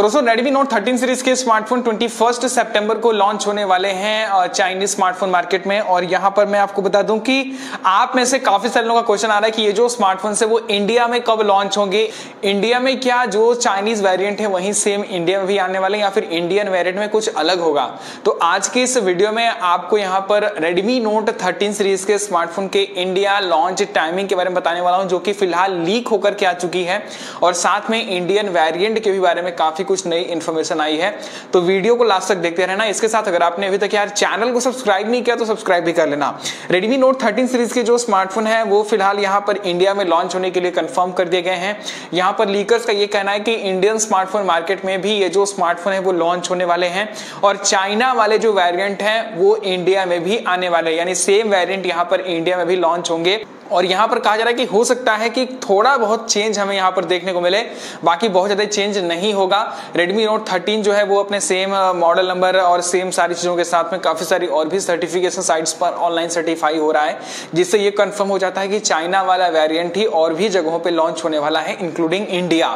तो दोस्तों Redmi note 13 series के स्मार्टफ़ोन 21 सितंबर को लॉन्च होने वाले हैं चाइनीज़ स्मार्टफ़ोन मार्केट में। और यहाँ पर मैं आपको बता दूँ कि आप में से काफ़ी सारे लोगों का क्वेश्चन आ रहा है कि ये जो स्मार्टफ़ोन है वो इंडिया में कब लॉन्च होंगे। इंडिया में क्या जो चाइनीज़ वेरियंट है, वही सेम इंडिया में भी आने वाले या फिर इंडियन वेरियंट में कुछ अलग होगा। तो आज के इस वीडियो में आपको यहाँ पर रेडमी नोट थर्टीन सीरीज़ के स्मार्टफ़ोन के इंडिया लॉन्च टाइमिंग के बारे में बताने वाला हूँ, जो कि फ़िलहाल लीक होकर के आ चुकी है। और साथ में इंडियन वेरियंट के भी बारे में काफ़ी कुछ नई इन्फॉर्मेशन आई है। तो वीडियो को लास्ट तक देखते रहना। इसके साथ अगर आपने अभी तक यार चैनल को सब्सक्राइब नहीं किया तो सब्सक्राइब भी कर लेना। रेडमी नोट थर्टीन सीरीज़ के जो स्मार्टफ़ोन है, वो फ़िलहाल यहाँ पर इंडिया में लॉन्च होने के लिए कंफर्म कर दिए गए हैं। यहाँ पर लीकर्स का ये कहना है कि इंडियन स्मार्टफ़ोन मार्केट में भी ये जो स्मार्टफ़ोन है, वो लॉन्च होने वाले हैं। और चाइना वाले जो वेरियंट हैं, वो इंडिया में भी आने वाले यानी सेम वेरियंट यहाँ पर इंडिया में भी लॉन्च होंगे। और यहाँ पर कहा जा रहा है कि हो सकता है कि थोड़ा बहुत चेंज हमें यहाँ पर देखने को मिले। बाकी बहुत ज़्यादा चेंज नहीं होगा। Redmi Note 13 जो है, वो अपने सेम मॉडल नंबर और सेम सारी चीज़ों के साथ में काफ़ी सारी और भी सर्टिफिकेशन साइट्स पर ऑनलाइन सर्टिफाई हो रहा है, जिससे ये कंफर्म हो जाता है कि चाइना वाला वेरियंट ही और भी जगहों पर लॉन्च होने वाला है इंक्लूडिंग इंडिया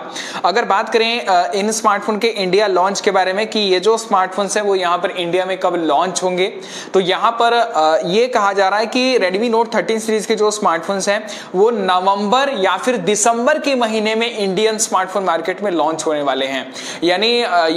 अगर बात करें इन स्मार्टफ़ोन के इंडिया लॉन्च के बारे में कि ये जो स्मार्टफ़ोन है, वो यहाँ पर इंडिया में कब लॉन्च होंगे तो यहाँ पर यह कहा जा रहा है कि रेडमी नोट थर्टीन सीरीज़ के जो स्मार्ट स्मार्टफोन्स हैं, वो नवंबर या फिर दिसंबर के महीने में इंडियन स्मार्टफ़ोन मार्केट में लॉन्च होने वाले हैं। यानी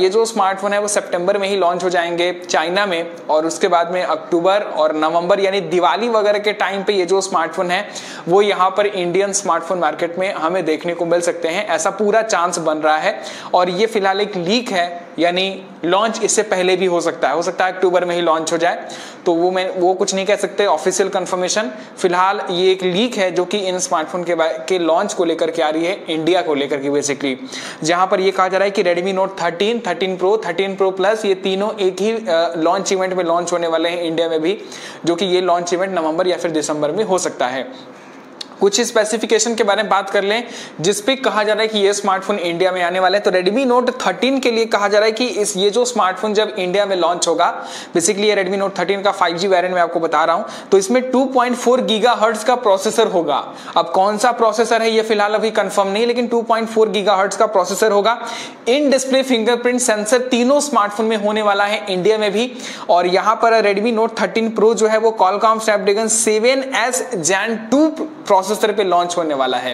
ये जो स्मार्टफ़ोन है, वो सितंबर में ही लॉन्च हो जाएँगे चाइना में और उसके बाद में अक्टूबर और नवंबर, यानी दिवाली वगैरह के टाइम पे ये जो स्मार्टफ़ोन है, वो यहाँ पर इंडियन स्मार्टफ़ोन मार्केट में हमें देखने को मिल सकते हैं। ऐसा पूरा चांस बन रहा है और ये फ़िलहाल एक लीक है। यानी लॉन्च इससे पहले भी हो सकता है। हो सकता है अक्टूबर में ही लॉन्च हो जाए। तो वो मैं वो कुछ नहीं कह सकते। ऑफिशियल कंफर्मेशन फ़िलहाल ये एक लीक है जो कि इन स्मार्टफ़ोन के के लॉन्च को लेकर के आ रही है इंडिया को लेकर के बेसिकली जहाँ पर ये कहा जा रहा है कि Redmi note 13, 13 pro 13 pro plus ये तीनों एक ही लॉन्च इवेंट में लॉन्च होने वाले हैं इंडिया में भी जो कि ये लॉन्च इवेंट नवंबर या फिर दिसंबर में हो सकता है। कुछ स्पेसिफिकेशन के बारे में बात कर लें जिसपे कहा जा रहा है कि ये स्मार्टफ़ोन इंडिया में आने वाले हैं। तो Redmi Note 13 के लिए कहा जा रहा है कि इस, ये जो स्मार्टफ़ोन जब इंडिया में लॉन्च होगा बेसिकली ये Redmi Note 13 का 5G वेरिएंट में आपको बता रहा हूँ तो इसमें 2.4 गीगाहर्ट्ज का प्रोसेसर होगा। अब कौन सा प्रोसेसर है, ये फ़िलहाल अभी कंफर्म नहीं, लेकिन 2.4 गीगाहर्ट्ज का प्रोसेसर होगा। इन डिस्प्ले फिंगरप्रिंट सेंसर तीनों स्मार्टफ़ोन में होने वाला है इंडिया में भी। और यहाँ पर रेडमी नोट थर्टीन प्रो जो है, वो Qualcomm Qualcomm Snapdragon 7s Gen 2 processor पे लॉन्च होने वाला है।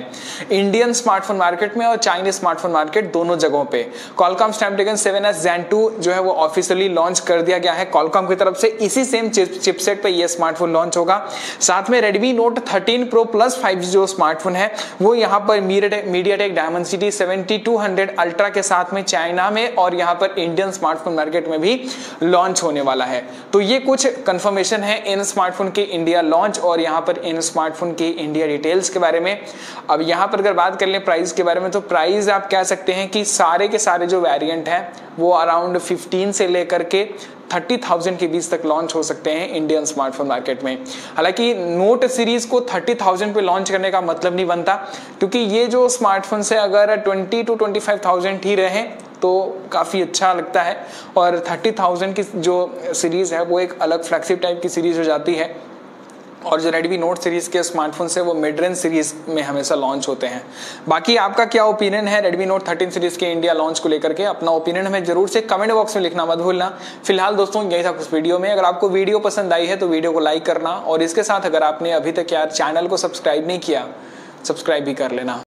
इंडियन स्मार्टफ़ोन मार्केट में और चाइनीज़ स्मार्टफ़ोन मार्केट दोनों जगहों पे। कॉलकॉम स्नैपड्रैगन 7s Zen 2 जो है वो ऑफिशियली लॉन्च कर दिया गया है कॉलकॉम की तरफ़ से। इसी सेम चिपसेट पे ये स्मार्टफ़ोन लॉन्च होगा। साथ में Redmi Note 13 Pro Plus 5G जो स्मार्टफ़ोन है, वो यहाँ पर मीडियाटेक डायमेंसिटी 7200 अल्ट्रा के साथ में चाइना में और यहाँ पर इंडियन स्मार्टफ़ोन मार्केट में भी लॉन्च होने वाला है। तो ये कुछ कंफर्मेशन है इन स्मार्टफ़ोन के इंडिया लॉन्च और यहाँ पर इन स्मार्टफ़ोन के इंडिया डिटेल्स के बारे में। अब यहाँ पर अगर बात कर लें प्राइस के बारे में तो प्राइस आप कह सकते हैं कि सारे के सारे जो वेरिएंट हैं, वो अराउंड 15 से लेकर के थर्टी थाउज़ेंड के बीच तक लॉन्च हो सकते हैं इंडियन स्मार्टफ़ोन मार्केट में। हालाँकि नोट सीरीज़ को थर्टी थाउज़ेंड पे लॉन्च करने का मतलब नहीं बनता, क्योंकि ये जो स्मार्टफ़ोन से अगर twenty two twenty five thousand ही रहे तो काफ़ी अच्छा लगता है। और थर्टी थाउज़ेंड की जो सीरीज़ है, वो एक अलग फ्लैगशिप टाइप की सीरीज़ हो जाती है। और जो रेडमी नोट सीरीज़ के स्मार्टफ़ोन से वो मिड रेंज सीरीज़ में हमेशा लॉन्च होते हैं। बाकी आपका क्या ओपिनियन है रेडमी नोट थर्टीन सीरीज़ के इंडिया लॉन्च को लेकर के? अपना ओपिनियन हमें ज़रूर से कमेंट बॉक्स में लिखना मत भूलना। फ़िलहाल दोस्तों, यही था कुछ वीडियो में। अगर आपको वीडियो पसंद आई है तो वीडियो को लाइक करना। और इसके साथ अगर आपने अभी तक यार चैनल को सब्सक्राइब नहीं किया सब्सक्राइब भी कर लेना।